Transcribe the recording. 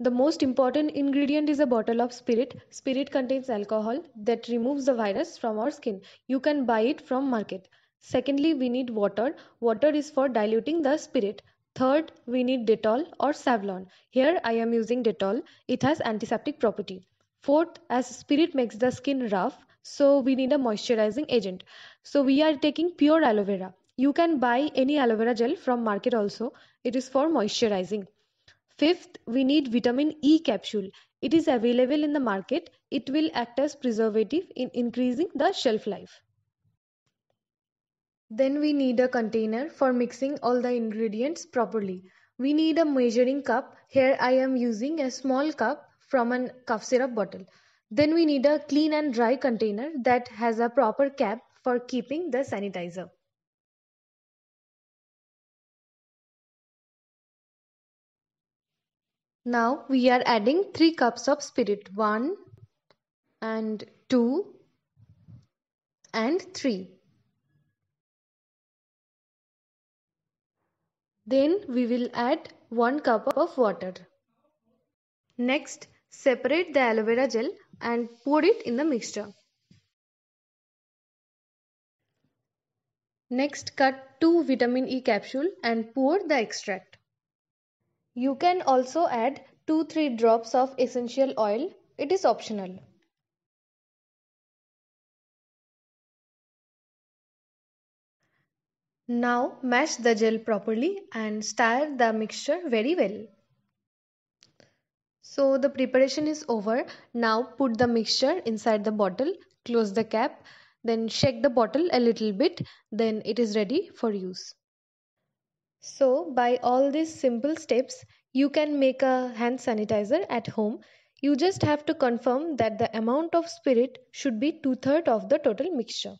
The most important ingredient is a bottle of spirit. Spirit contains alcohol that removes the virus from our skin. You can buy it from market. Secondly, we need water. Water is for diluting the spirit. Third, we need Dettol or Savlon. Here I am using Dettol. It has antiseptic property. Fourth, as spirit makes the skin rough, so we need a moisturizing agent. So we are taking pure aloe vera. You can buy any aloe vera gel from market also. It is for moisturizing. Fifth, we need vitamin E capsule. It is available in the market. It will act as preservative in increasing the shelf life. Then we need a container for mixing all the ingredients properly. We need a measuring cup. Here I am using a small cup from a cough syrup bottle. Then we need a clean and dry container that has a proper cap for keeping the sanitizer. Now we are adding 3 cups of spirit 1 and 2 and 3. Then we will add 1 cup of water. Next separate the aloe vera gel and pour it in the mixture. Next cut 2 vitamin E capsule and pour the extract. You can also add 2-3 drops of essential oil. It is optional. Now mash the gel properly and stir the mixture very well. So the preparation is over. Now put the mixture inside the bottle, close the cap, then shake the bottle a little bit, then it is ready for use. So by all these simple steps, you can make a hand sanitizer at home. You just have to confirm that the amount of spirit should be two-thirds of the total mixture.